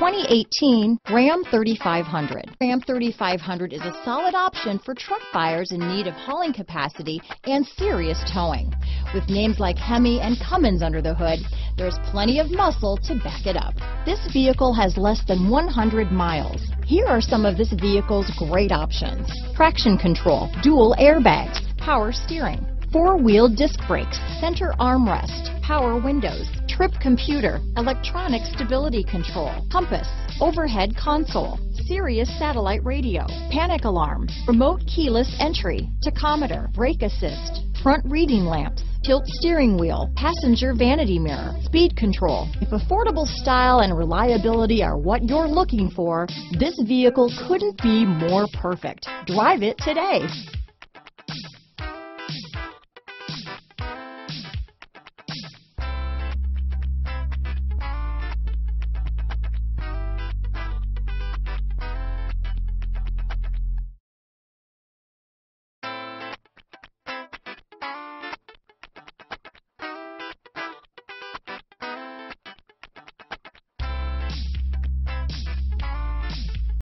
2018 Ram 3500. Ram 3500 is a solid option for truck buyers in need of hauling capacity and serious towing. With names like Hemi and Cummins under the hood, there's plenty of muscle to back it up. This vehicle has less than 100 miles. Here are some of this vehicle's great options. Traction control, dual airbags, power steering, four-wheel disc brakes, center armrest, power windows, trip computer, electronic stability control, compass, overhead console, Sirius satellite radio, panic alarm, remote keyless entry, tachometer, brake assist, front reading lamps, tilt steering wheel, passenger vanity mirror, speed control. If affordable style and reliability are what you're looking for, this vehicle couldn't be more perfect. Drive it today.